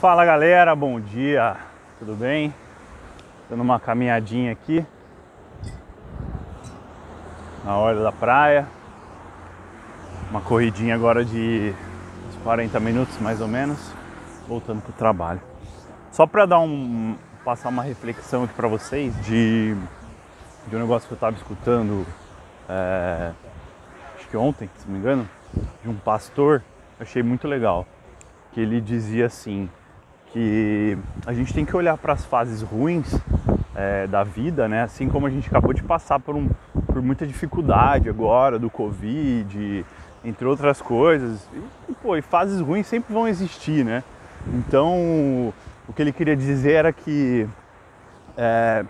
Fala galera, bom dia, tudo bem? Dando uma caminhadinha aqui. Na hora da praia, uma corridinha agora de uns 40 minutos mais ou menos, voltando pro trabalho. Só para dar um passar uma reflexão aqui para vocês de, de um negócio que eu estava escutando, é, acho que ontem, se não me engano, de um pastor, achei muito legal, que ele dizia assim que a gente tem que olhar para as fases ruins é, da vida, né? Assim como a gente acabou de passar por, um, por muita dificuldade agora do Covid, entre outras coisas. E, pô, e fases ruins sempre vão existir, né? Então, o que ele queria dizer era que é,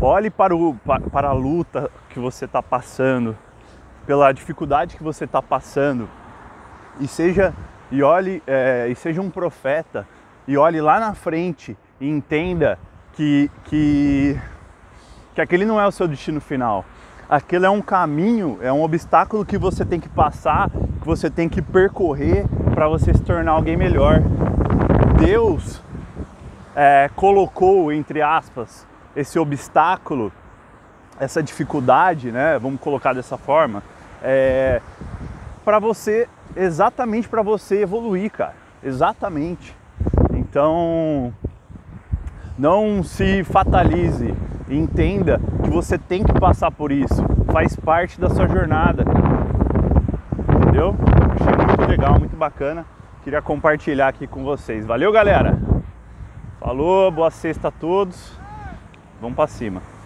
olhe para, o, para a luta que você está passando, pela dificuldade que você está passando, e seja e olhe é, e seja um profeta e olhe lá na frente e entenda que, que, que aquele não é o seu destino final. Aquele é um caminho, é um obstáculo que você tem que passar, que você tem que percorrer para você se tornar alguém melhor. Deus é, colocou, entre aspas, esse obstáculo, essa dificuldade, né? Vamos colocar dessa forma, é, para você, exatamente para você evoluir, cara. Exatamente. Então, não se fatalize, entenda que você tem que passar por isso, faz parte da sua jornada. Entendeu? Achei muito legal, muito bacana. Queria compartilhar aqui com vocês. Valeu, galera! Falou, boa sexta a todos. Vamos para cima.